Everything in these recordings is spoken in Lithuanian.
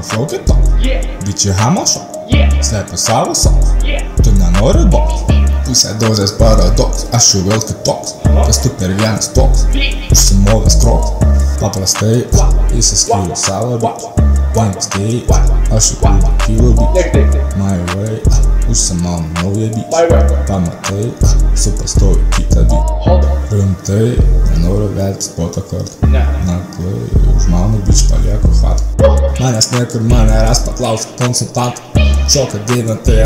Kitok, Yeah, bičiai hamo šok, yeah, slepia savo yeah. tu nenori boks. Pusė dozės paradoks, aš jau vėl kitoks, kas tu per vienas toks, užsimovęs kroks. Paprastai, įsiskyrė savo bitch, lankstiai, aš jau kylu day. My way, užsimaunu naują way. Pamatai, supastoju kitą it. Rimtai, nenoriu veltis po to kartą. Naklai, užmaunu bič palieku hatą. Manęs niekur manęs paklausk konsultantų. Šoka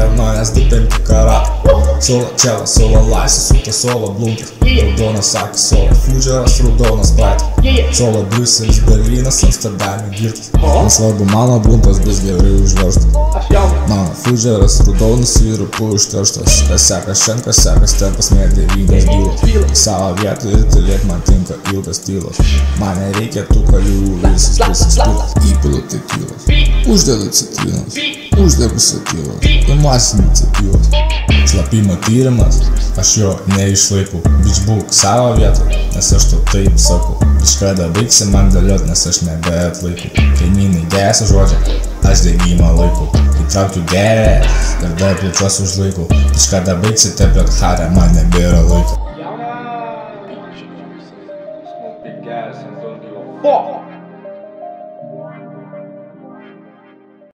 ar manęs 2-5 karatų. Solo čelas, solo laisvas, su ta solo blunkas. Raudonas akis, solo fudžeras, raudonas braitas. Yeah, Solo Briuselis, Berlynas, Amsterdame girtas. Nesvarbu, mano bluntas bus gerai jaunu. Mano fudžeras, raudonas vyrupu užterštas. Kas seka šiandien, kas seka stepas, mėg devynios bylos. Į savo vietą ir tylėt man tinka ilgas tylos. Man nereikia tų kalių, visas visas pilas. Įpilu tekilos. Uždedu citrinos. Uždegu satyros. Imuosi iniciatyvos. Šlapimo tyrimas. Aš jo neišlaikau. Bič būk savo vietą, nes aš tau taip sakau. Bič kada baigsi man dėliot, nes aš nebeatlaikau. Kaimynai gėsia žodžia, aš degimą laikau. Įtraukiu gėrės ir dar plėčiuos užlaikau. Bič kada baigsi tepiot harę, man nebėra laiko. Fuck.